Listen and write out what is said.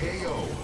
KO.